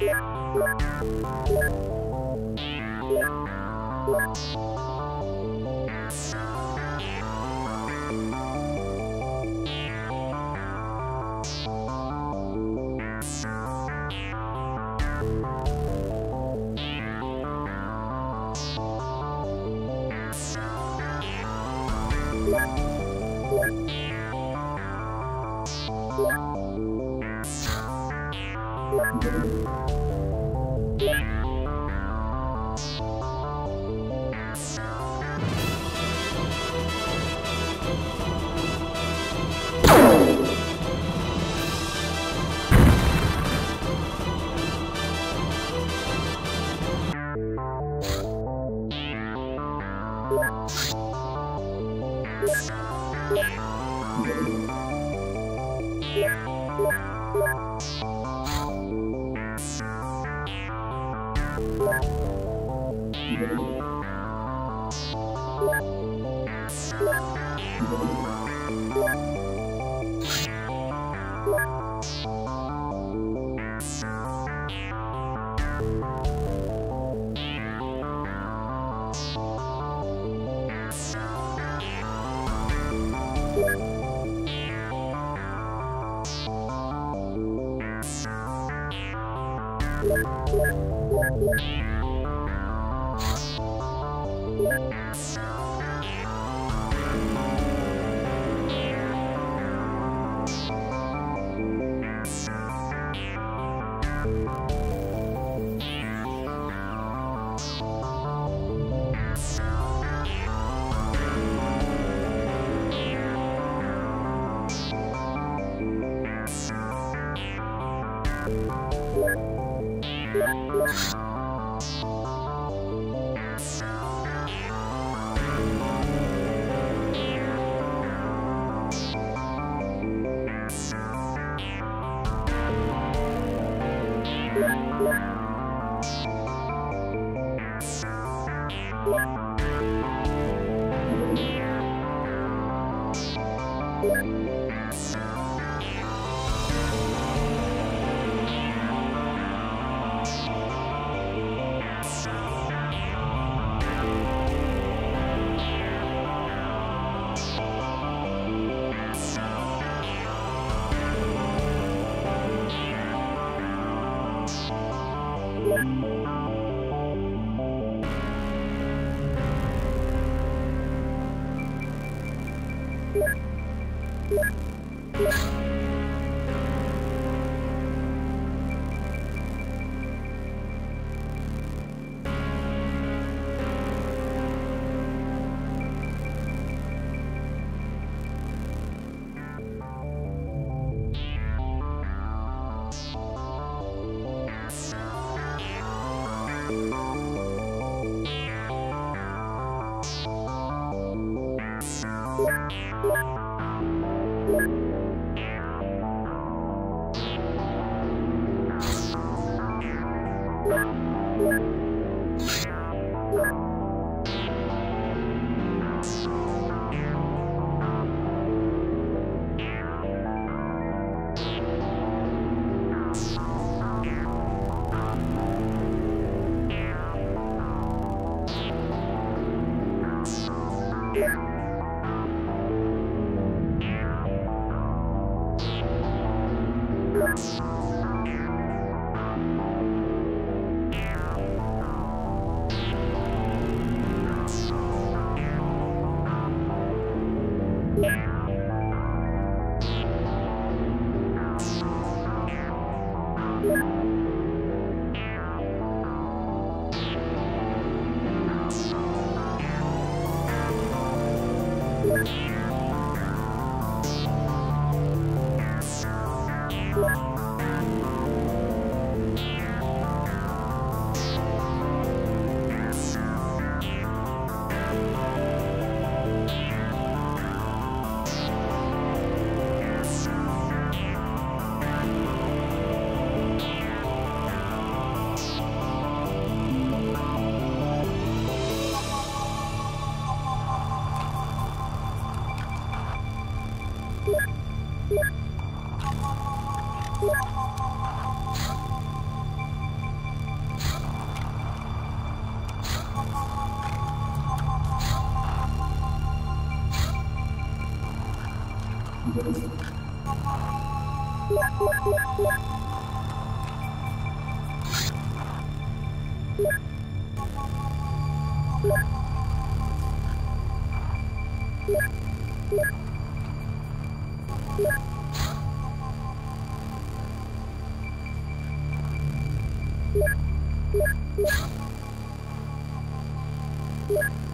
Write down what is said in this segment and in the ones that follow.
What? you Yeah.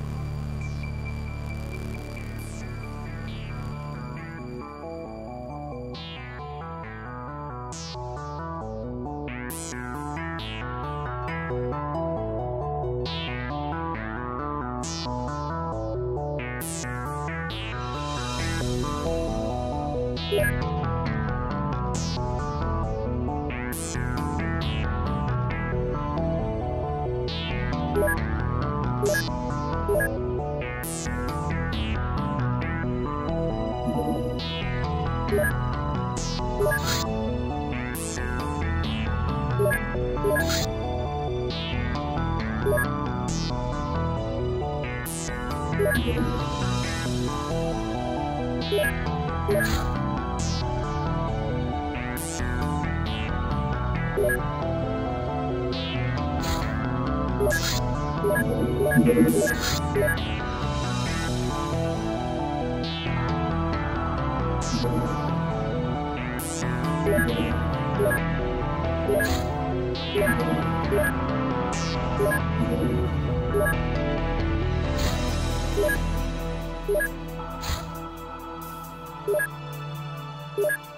you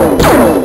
Oh!